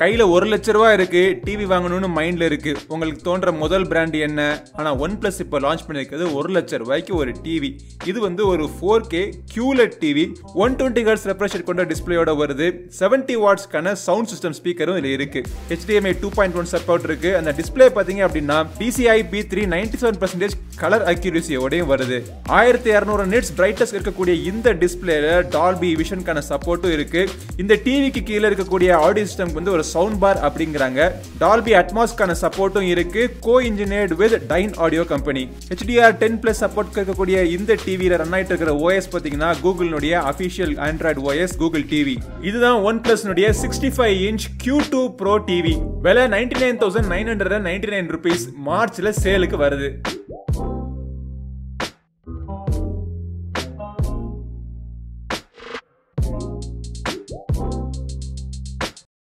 கையில் ஒரு லட்ச ரூபா இருக்கு டிவி வாங்கணும்னு மைண்ட்ல இருக்கு. உங்களுக்கு தோன்ற முதல் பிராண்ட் என்ன? ஆனால் ஒன் பிளஸ் இப்போ லான்ச் பண்ணியிருக்கிறது ஒரு லட்ச ரூபாய்க்கு ஒரு டிவி இது வந்து ஒரு four K QLED TV one twenty hertz refresher கொண்ட டிஸ்பிளேயோட வருது. செவன்டி வாட்ஸ்க்கான சவுண்ட் சிஸ்டம் ஸ்பீக்கரும் இதில் இருக்கு. HDMI two point one support இருக்கு. அந்த டிஸ்பிளே பார்த்தீங்க அப்படின்னா DCI P three ninety seven percentage colour அக்யூரேசியோடையும் வருது. ஆயிரத்தி இரநூறு நிட்ஸ் பிரைட்னஸ் இருக்கக்கூடிய இந்த டிஸ்பிளேல டால்பி விஷனுக்கான சப்போர்ட்டும் இருக்கு. இந்த டிவிக்கு கீழே இருக்கக்கூடிய ஆடியோ சிஸ்டம்க்கு வந்து ஒரு சவுண்ட் பார் அப்படிங்கிறாங்க. டால்பி அட்மாஸ்க்கான சப்போர்ட்டும் இருக்கு. Co engineered with Dynaudio company HDR ten plus support இருக்கக்கூடிய இந்த டிவியில ரன் ஆயிட்டு இருக்கிற ஓஎஸ் பாத்தீங்கன்னா கூகுளினுடைய official Android OS Google TV இதுதான் OnePlus sixty five inch Q two pro TV விலை ninety nine thousand nine hundred ninety nine rupees மார்ச்ல சேலுக்கு வருது.